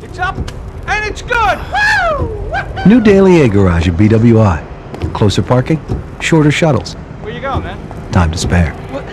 It's up, and it's good! Woo! New Daily A Garage at BWI. Closer parking, shorter shuttles. Where you going, man? Time to spare. What?